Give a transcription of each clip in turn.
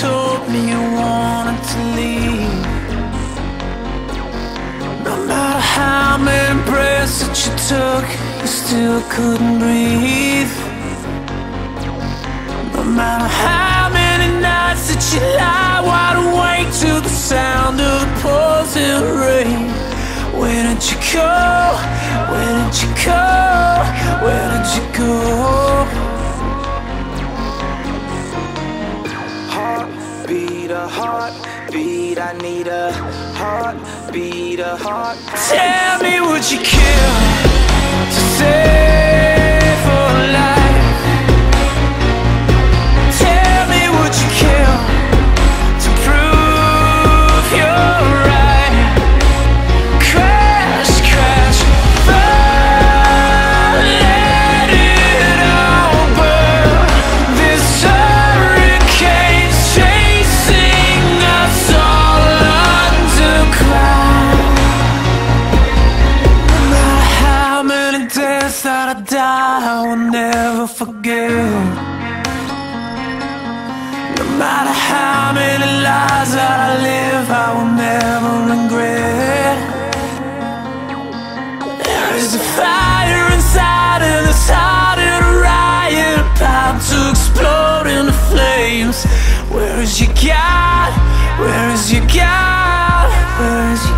told me you wanted to leave No matter how many breaths that you took You still couldn't breathe No matter how many nights that you lie wide awake To the sound of the pouring rain Where did you go? Where did you go? Where did you go? A heartbeat, I need a heartbeat, a heart. Tell me, would you kill to save a life? I die, I will never forget. No matter how many lies that I live, I will never regret. There is a fire inside and it's starting a riot, about to explode into flames. Where is your God? Where is your God? Where is your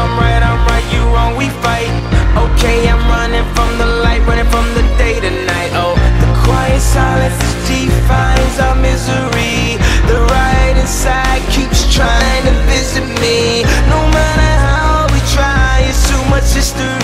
I'm right, I'm right, you wrong, we fight. Okay, I'm running from the light, running from the day to night. Oh, the quiet silence defines our misery. The right inside keeps trying to visit me. No matter how we try, it's too much history.